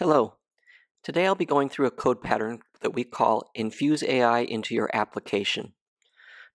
Hello. Today I'll be going through a code pattern that we call Infuse AI into your application.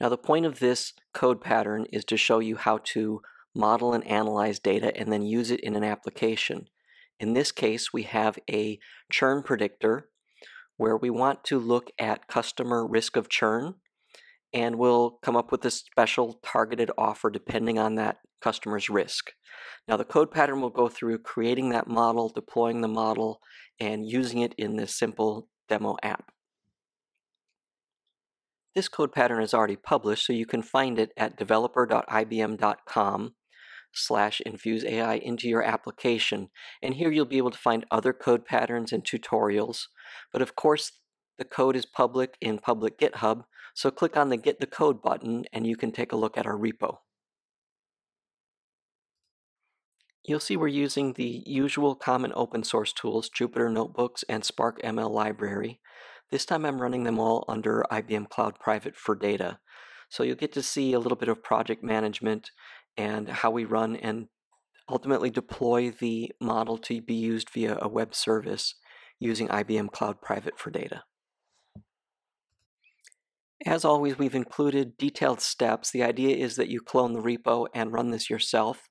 Now the point of this code pattern is to show you how to model and analyze data and then use it in an application. In this case, we have a churn predictor where we want to look at customer risk of churn and we'll come up with a special targeted offer depending on that customer's risk. Now the code pattern will go through creating that model, deploying the model, and using it in this simple demo app. This code pattern is already published, so you can find it at developer.ibm.com slash infuse AI into your application. And here you'll be able to find other code patterns and tutorials. But of course, the code is public in public GitHub, so click on the Get the Code button and you can take a look at our repo. You'll see we're using the usual common open source tools, Jupyter Notebooks and Spark ML Library. This time I'm running them all under IBM Cloud Private for Data. So you'll get to see a little bit of project management and how we run and ultimately deploy the model to be used via a web service using IBM Cloud Private for Data. As always, we've included detailed steps. The idea is that you clone the repo and run this yourself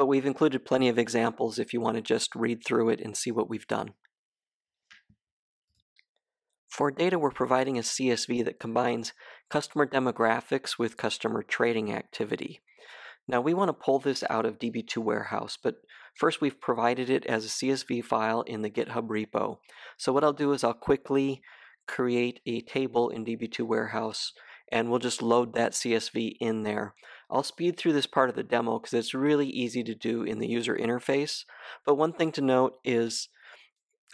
but we've included plenty of examples if you want to just read through it and see what we've done. For data, we're providing a CSV that combines customer demographics with customer trading activity. Now we want to pull this out of DB2 Warehouse, but first we've provided it as a CSV file in the GitHub repo. So what I'll do is I'll quickly create a table in DB2 Warehouse and we'll just load that CSV in there. I'll speed through this part of the demo because it's really easy to do in the user interface. But one thing to note is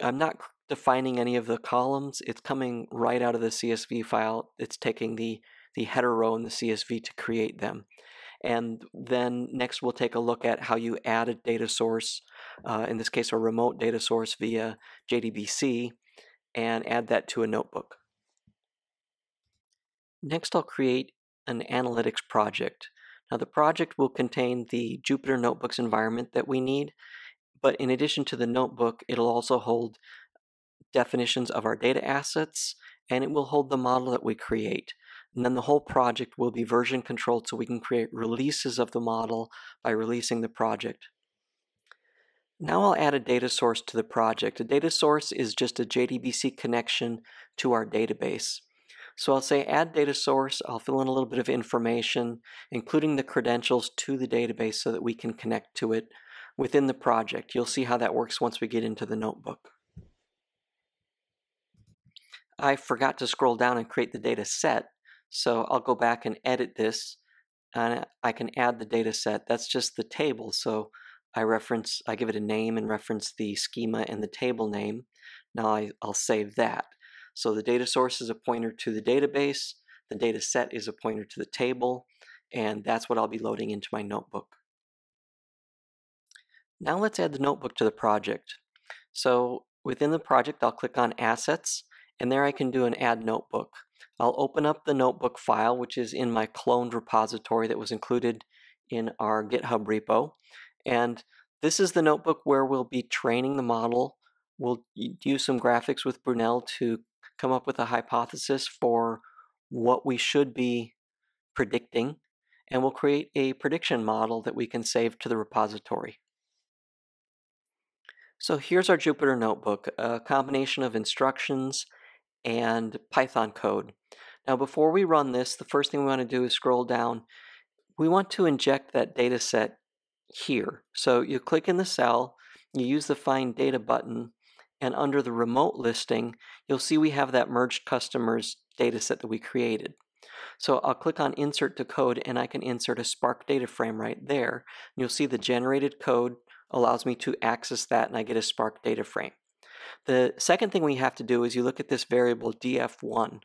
I'm not defining any of the columns. It's coming right out of the CSV file. It's taking the, the header row in the CSV to create them. And then next we'll take a look at how you add a data source, uh, in this case a remote data source via JDBC, and add that to a notebook. Next I'll create an analytics project. Now the project will contain the Jupyter Notebooks environment that we need, but in addition to the notebook, it'll also hold definitions of our data assets, and it will hold the model that we create. And then the whole project will be version controlled so we can create releases of the model by releasing the project. Now I'll add a data source to the project. A data source is just a JDBC connection to our database. So I'll say add data source, I'll fill in a little bit of information, including the credentials to the database so that we can connect to it within the project. You'll see how that works once we get into the notebook. I forgot to scroll down and create the data set, so I'll go back and edit this and I can add the data set. That's just the table, so I reference, I give it a name and reference the schema and the table name. Now I, will save that. So the data source is a pointer to the database, the data set is a pointer to the table, and that's what I'll be loading into my notebook. Now let's add the notebook to the project. So within the project, I'll click on Assets, and there I can do an Add Notebook. I'll open up the notebook file, which is in my cloned repository that was included in our GitHub repo. And this is the notebook where we'll be training the model. We'll use some graphics with Brunel to come up with a hypothesis for what we should be predicting, and we'll create a prediction model that we can save to the repository. So here's our Jupyter Notebook, a combination of instructions and Python code. Now before we run this, the first thing we want to do is scroll down. We want to inject that data set here. So you click in the cell, you use the Find Data button, and under the remote listing, you'll see we have that merged customers data set that we created. So I'll click on Insert to Code and I can insert a Spark data frame right there. You'll see the generated code allows me to access that and I get a Spark data frame. The second thing we have to do is you look at this variable df1.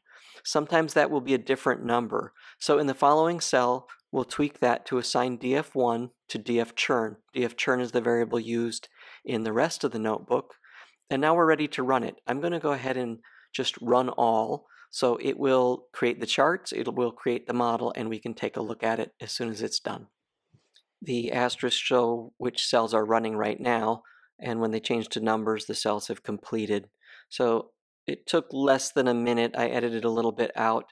Sometimes that will be a different number. So in the following cell, we'll tweak that to assign df1 to df churn. df churn is the variable used in the rest of the notebook. And now we're ready to run it. I'm going to go ahead and just run all. So it will create the charts, it will create the model, and we can take a look at it as soon as it's done. The asterisks show which cells are running right now, and when they change to numbers, the cells have completed. So it took less than a minute. I edited a little bit out.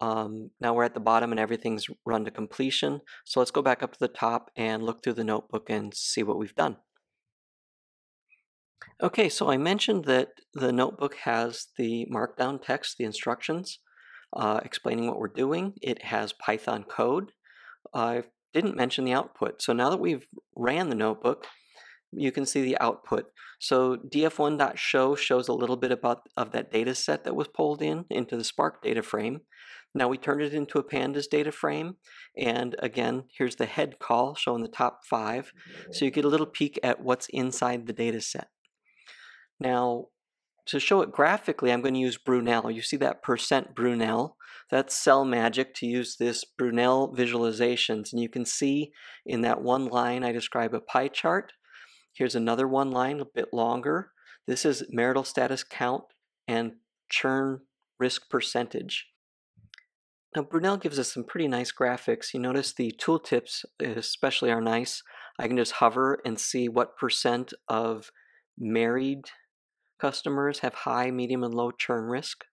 Um, now we're at the bottom and everything's run to completion. So let's go back up to the top and look through the notebook and see what we've done. Okay, so I mentioned that the notebook has the markdown text, the instructions, uh, explaining what we're doing. It has Python code. I didn't mention the output. So now that we've ran the notebook, you can see the output. So df1.show shows a little bit about of that data set that was pulled in into the Spark data frame. Now we turned it into a pandas data frame. And again, here's the head call showing the top five. So you get a little peek at what's inside the data set. Now, to show it graphically, I'm going to use Brunel. You see that percent Brunel? That's cell magic to use this Brunel visualizations. And you can see in that one line I describe a pie chart. Here's another one line, a bit longer. This is marital status count and churn risk percentage. Now Brunel gives us some pretty nice graphics. You notice the tooltips especially are nice. I can just hover and see what percent of married customers have high, medium, and low churn risk.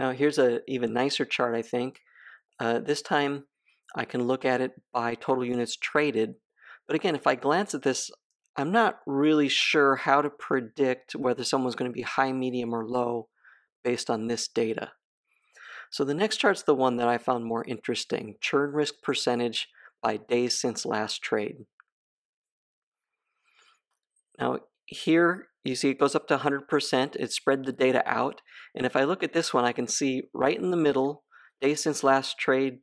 Now here's a even nicer chart I think. Uh, this time I can look at it by total units traded. But again, if I glance at this, I'm not really sure how to predict whether someone's going to be high, medium, or low based on this data. So the next chart's the one that I found more interesting, churn risk percentage by days since last trade. Now here you see it goes up to 100%, it spread the data out, and if I look at this one I can see right in the middle, days since last trade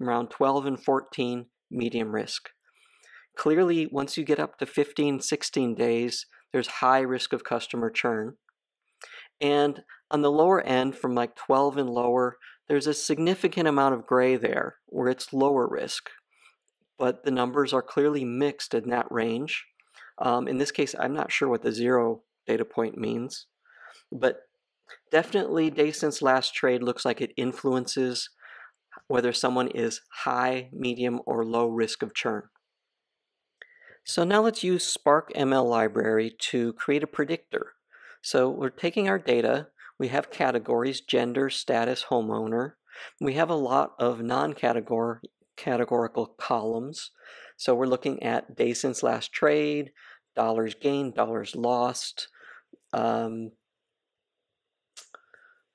around 12 and 14, medium risk. Clearly, once you get up to 15, 16 days, there's high risk of customer churn. And on the lower end, from like 12 and lower, there's a significant amount of gray there where it's lower risk. But the numbers are clearly mixed in that range. Um, in this case, I'm not sure what the zero data point means. But definitely, day since last trade looks like it influences whether someone is high, medium, or low risk of churn. So now let's use Spark ML library to create a predictor. So we're taking our data, we have categories, gender, status, homeowner. We have a lot of non-categorical columns. So we're looking at days since last trade, dollars gained, dollars lost, um,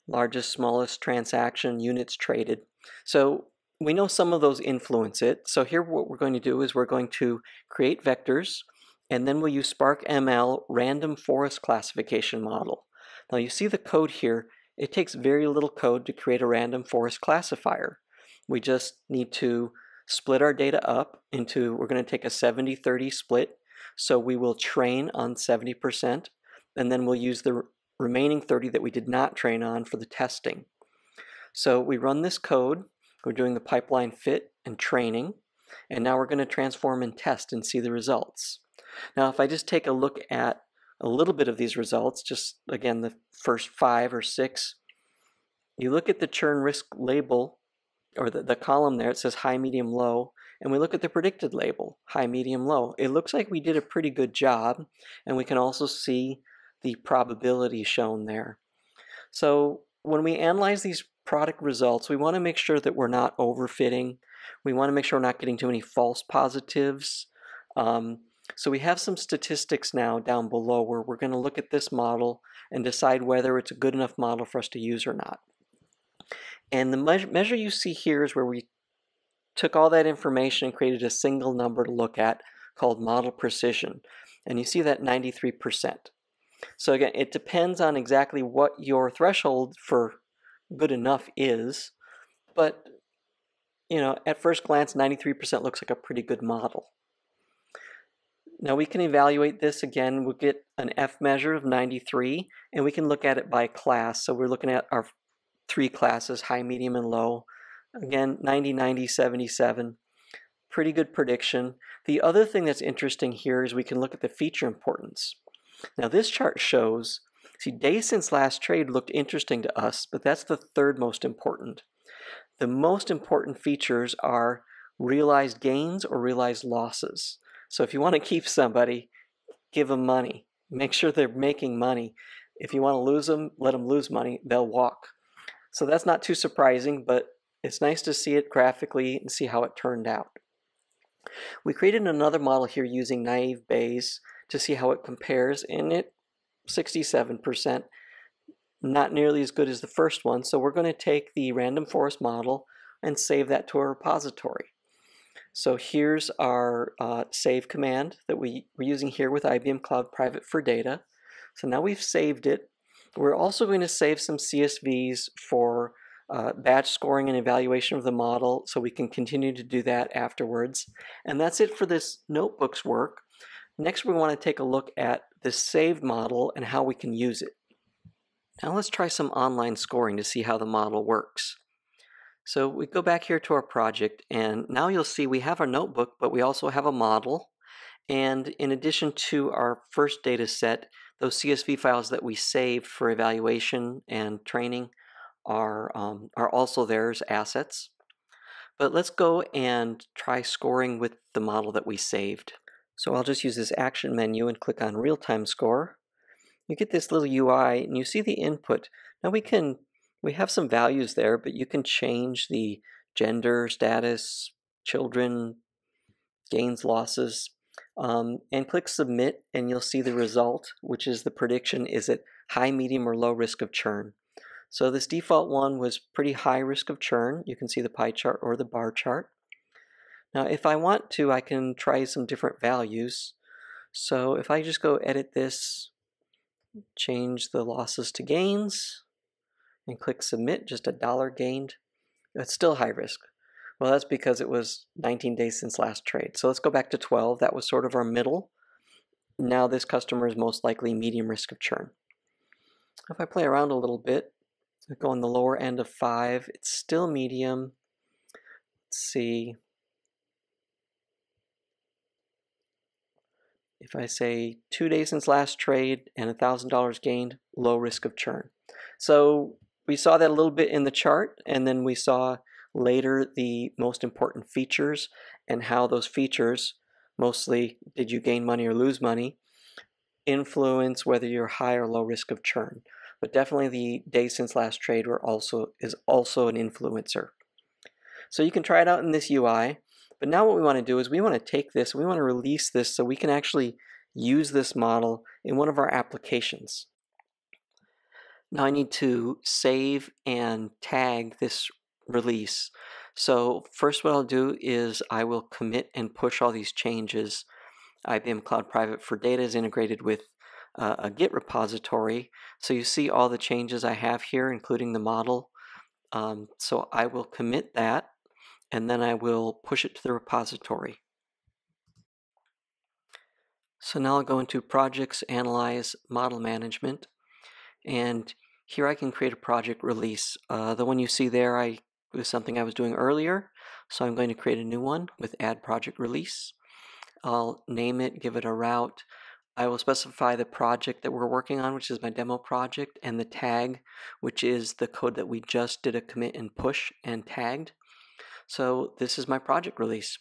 largest, smallest transaction, units traded. So we know some of those influence it. So here what we're going to do is we're going to create vectors and then we'll use Spark ML random forest classification model. Now you see the code here. It takes very little code to create a random forest classifier. We just need to split our data up into, we're going to take a 70-30 split. So we will train on 70% and then we'll use the remaining 30 that we did not train on for the testing. So we run this code we're doing the pipeline fit and training, and now we're going to transform and test and see the results. Now, if I just take a look at a little bit of these results, just again, the first five or six, you look at the churn risk label, or the, the column there, it says high, medium, low, and we look at the predicted label, high, medium, low. It looks like we did a pretty good job, and we can also see the probability shown there. So when we analyze these product results, we want to make sure that we're not overfitting. We want to make sure we're not getting too many false positives. Um, so we have some statistics now down below where we're going to look at this model and decide whether it's a good enough model for us to use or not. And the measure, measure you see here is where we took all that information and created a single number to look at called model precision. And you see that 93%. So again, it depends on exactly what your threshold for good enough is, but you know, at first glance, 93% looks like a pretty good model. Now we can evaluate this again. We'll get an F measure of 93, and we can look at it by class. So we're looking at our three classes, high, medium, and low. Again, 90, 90, 77. Pretty good prediction. The other thing that's interesting here is we can look at the feature importance. Now this chart shows See, days since last trade looked interesting to us, but that's the third most important. The most important features are realized gains or realized losses. So if you want to keep somebody, give them money. Make sure they're making money. If you want to lose them, let them lose money. They'll walk. So that's not too surprising, but it's nice to see it graphically and see how it turned out. We created another model here using naive Bayes to see how it compares, and it 67%, not nearly as good as the first one. So we're going to take the random forest model and save that to a repository. So here's our uh, save command that we, we're using here with IBM Cloud Private for Data. So now we've saved it. We're also going to save some CSVs for uh, batch scoring and evaluation of the model so we can continue to do that afterwards. And that's it for this notebooks work. Next we want to take a look at the saved model and how we can use it. Now let's try some online scoring to see how the model works. So we go back here to our project and now you'll see we have our notebook but we also have a model and in addition to our first data set, those CSV files that we saved for evaluation and training are, um, are also there as assets. But let's go and try scoring with the model that we saved. So I'll just use this action menu and click on real-time score. You get this little UI and you see the input. Now we can, we have some values there, but you can change the gender, status, children, gains, losses, um, and click submit and you'll see the result, which is the prediction, is it high, medium, or low risk of churn. So this default one was pretty high risk of churn. You can see the pie chart or the bar chart. Now if I want to, I can try some different values. So if I just go edit this, change the losses to gains, and click submit, just a dollar gained, it's still high risk. Well, that's because it was 19 days since last trade. So let's go back to 12. That was sort of our middle. Now this customer is most likely medium risk of churn. If I play around a little bit, I go on the lower end of 5, it's still medium. Let's see. If I say two days since last trade and $1,000 gained, low risk of churn. So we saw that a little bit in the chart, and then we saw later the most important features and how those features, mostly did you gain money or lose money, influence whether you're high or low risk of churn. But definitely the days since last trade were also is also an influencer. So you can try it out in this UI. But now what we want to do is we want to take this, we want to release this so we can actually use this model in one of our applications. Now I need to save and tag this release. So first what I'll do is I will commit and push all these changes. IBM Cloud Private for Data is integrated with uh, a Git repository. So you see all the changes I have here, including the model. Um, so I will commit that, and then I will push it to the repository. So now I'll go into Projects, Analyze, Model Management, and here I can create a project release. Uh, the one you see there, I was something I was doing earlier. So I'm going to create a new one with add project release. I'll name it, give it a route. I will specify the project that we're working on, which is my demo project, and the tag, which is the code that we just did a commit and push and tagged. So this is my project release.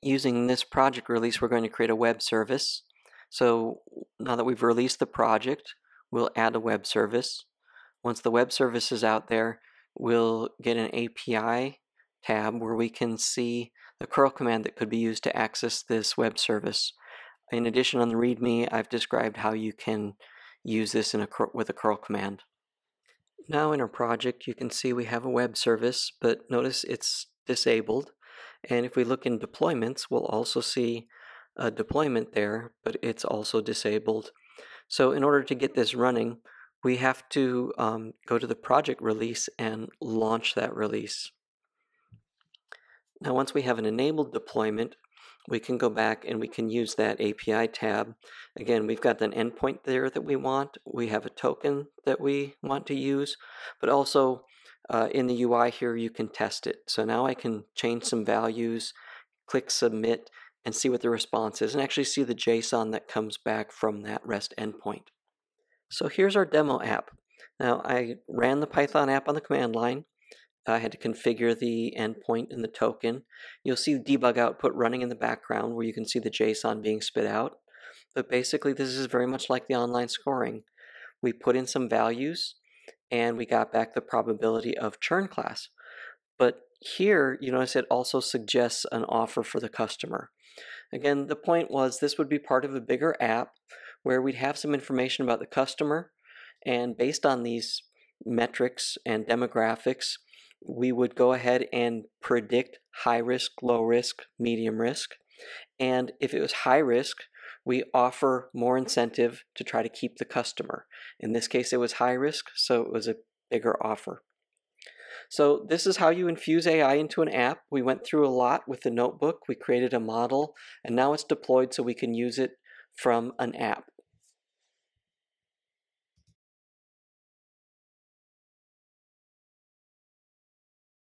Using this project release, we're going to create a web service. So now that we've released the project, we'll add a web service. Once the web service is out there, we'll get an API tab where we can see the curl command that could be used to access this web service. In addition, on the README, I've described how you can use this in a with a curl command. Now in our project, you can see we have a web service, but notice it's disabled. And if we look in deployments, we'll also see a deployment there, but it's also disabled. So in order to get this running, we have to um, go to the project release and launch that release. Now once we have an enabled deployment, we can go back and we can use that API tab. Again, we've got an endpoint there that we want. We have a token that we want to use, but also uh, in the UI here, you can test it. So now I can change some values, click submit, and see what the response is, and actually see the JSON that comes back from that REST endpoint. So here's our demo app. Now I ran the Python app on the command line. I had to configure the endpoint and the token. You'll see the debug output running in the background where you can see the JSON being spit out. But basically, this is very much like the online scoring. We put in some values and we got back the probability of churn class. But here, you notice it also suggests an offer for the customer. Again, the point was this would be part of a bigger app where we'd have some information about the customer, and based on these metrics and demographics, we would go ahead and predict high risk, low risk, medium risk. And if it was high risk, we offer more incentive to try to keep the customer. In this case, it was high risk, so it was a bigger offer. So this is how you infuse AI into an app. We went through a lot with the notebook. We created a model, and now it's deployed so we can use it from an app.